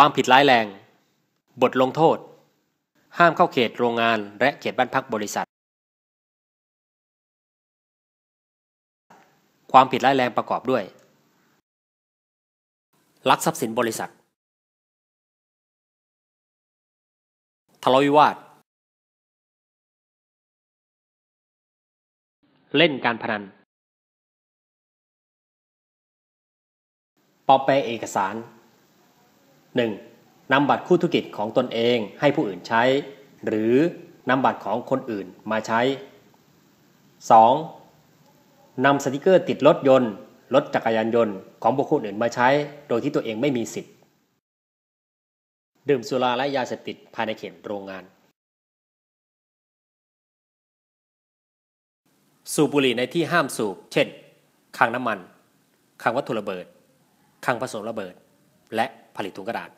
ความผิดร้ายแรง บทลงโทษ ห้ามเข้าเขตโรงงานและเขตบ้านพักบริษัท ความผิดร้ายแรงประกอบด้วย ลักทรัพย์สินบริษัท ทะเลาะวิวาท เล่นการพนันปลอมแปลเอกสาร 1. นำบัตรคู่ธุรกิจของตนเองให้ผู้อื่นใช้ หรือนำบัตรของคนอื่นมาใช้ 2. นำสติกเกอร์ติดรถยนต์รถจักรยานยนต์ของบุคคลอื่นมาใช้ โดยที่ตัวเองไม่มีสิทธิ์ ดื่มสุราและยาเสพติดภายในเขตโรงงาน สูบบุหรี่ในที่ห้ามสูบ เช่นคลังน้ำมันคลังวัตถุระเบิดคลังผสมระเบิด และผลิตถุงกระดาษ